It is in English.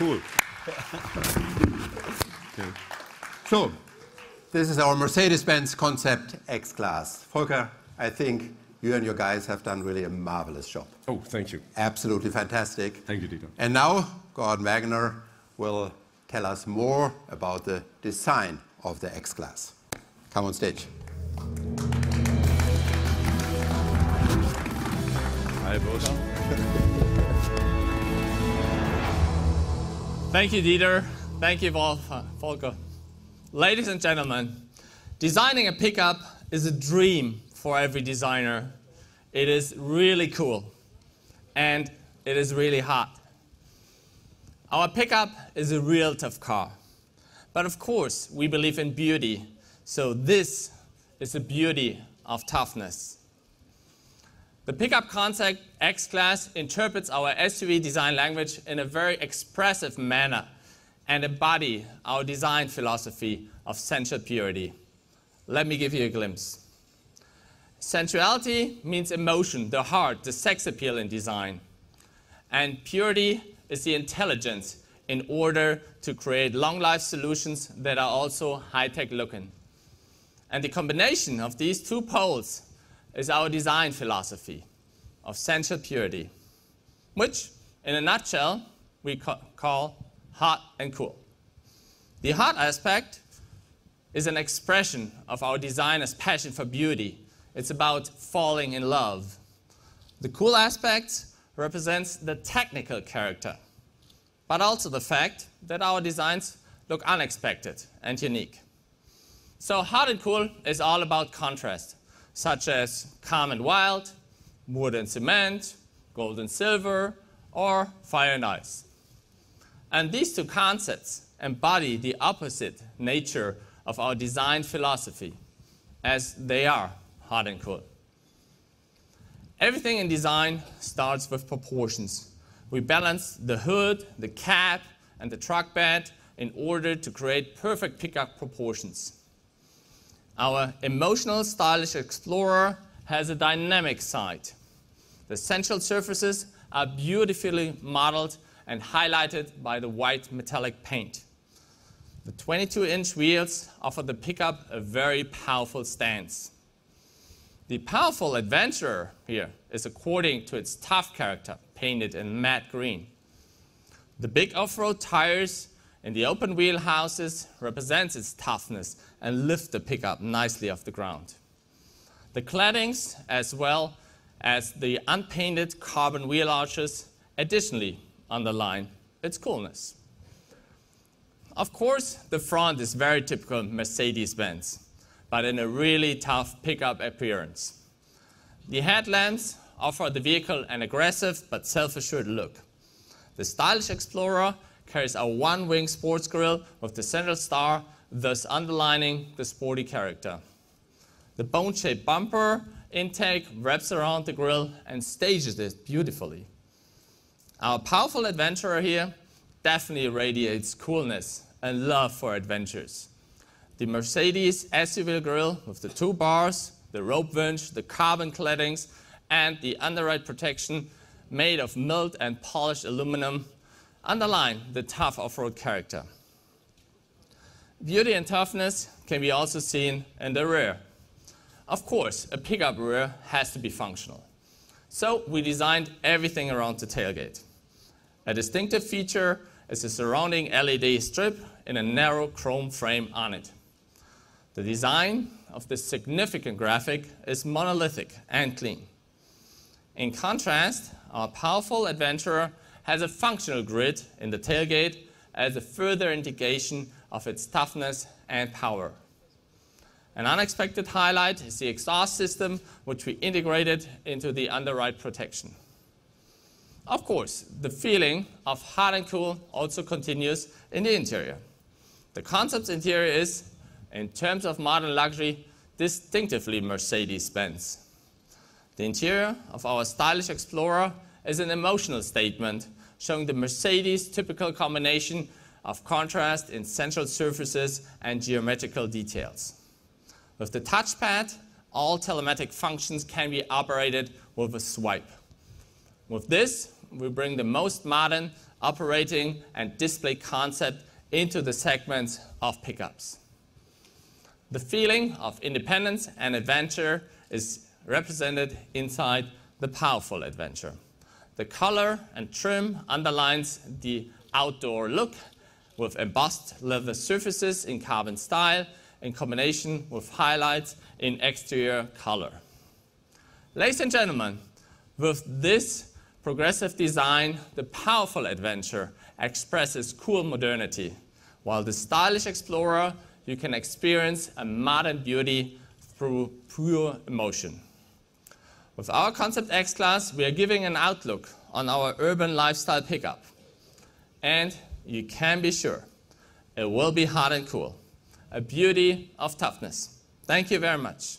Cool. okay. So, this is our Mercedes-Benz Concept X-Class. Volker, I think you and your guys have done really a marvelous job. Oh, thank you. Absolutely fantastic. Thank you, Dieter. And now, Gorden Wagener will tell us more about the design of the X-Class. Come on stage. Hi, Volker. Thank you, Dieter. Thank you, uh, Volker. Ladies and gentlemen, designing a pickup is a dream for every designer. It is really cool and it is really hot. Our pickup is a real tough car. But of course, we believe in beauty. So this is the beauty of toughness. The pickup concept X-Class interprets our SUV design language in a very expressive manner and embody our design philosophy of sensual purity. Let me give you a glimpse. Sensuality means emotion, the heart, the sex appeal in design. And purity is the intelligence in order to create long life solutions that are also high tech looking. And the combination of these two poles is our design philosophy of sensual purity, which, in a nutshell, we ca call hot and cool. The hot aspect is an expression of our designer's passion for beauty. It's about falling in love. The cool aspect represents the technical character, but also the fact that our designs look unexpected and unique. So hot and cool is all about contrast, such as calm and wild, wood and cement, gold and silver, or fire and ice. And these two concepts embody the opposite nature of our design philosophy, as they are hot and cool. Everything in design starts with proportions. We balance the hood, the cab, and the truck bed in order to create perfect pickup proportions. Our emotional, stylish Explorer has a dynamic side. The central surfaces are beautifully modeled and highlighted by the white metallic paint. The 22-inch wheels offer the pickup a very powerful stance. The powerful adventurer here is according to its tough character, painted in matte green. The big off-road tires in the open wheel houses represents its toughness and lift the pickup nicely off the ground. The claddings, as well as the unpainted carbon wheel arches, additionally underline its coolness. Of course, the front is very typical Mercedes-Benz, but in a really tough pickup appearance. The headlamps offer the vehicle an aggressive but self-assured look. The stylish Explorer carries a one-wing sports grille with the central star, thus underlining the sporty character. The bone-shaped bumper intake wraps around the grille and stages it beautifully. Our powerful adventurer here definitely radiates coolness and love for adventures. The Mercedes SUV grille with the two bars, the rope winch, the carbon claddings, and the underride protection made of milled and polished aluminum underline the tough off-road character. Beauty and toughness can be also seen in the rear. Of course, a pickup rear has to be functional. So we designed everything around the tailgate. A distinctive feature is the surrounding LED strip in a narrow chrome frame on it. The design of this significant graphic is monolithic and clean. In contrast, our powerful Adventurer has a functional grid in the tailgate as a further indication of its toughness and power. An unexpected highlight is the exhaust system, which we integrated into the underride protection. Of course, the feeling of hot and cool also continues in the interior. The concept interior is, in terms of modern luxury, distinctively Mercedes-Benz. The interior of our stylish Explorer is an emotional statement showing the Mercedes typical combination of contrast in central surfaces and geometrical details. With the touchpad, all telematic functions can be operated with a swipe. With this, we bring the most modern operating and display concept into the segments of pickups. The feeling of independence and adventure is represented inside the powerful adventure. The color and trim underlines the outdoor look with embossed leather surfaces in carbon style in combination with highlights in exterior color. Ladies and gentlemen, with this progressive design, the powerful adventure expresses cool modernity, while the stylish explorer, you can experience a modern beauty through pure emotion. With our Concept X class, we are giving an outlook on our urban lifestyle pickup. And you can be sure it will be hot and cool, a beauty of toughness. Thank you very much.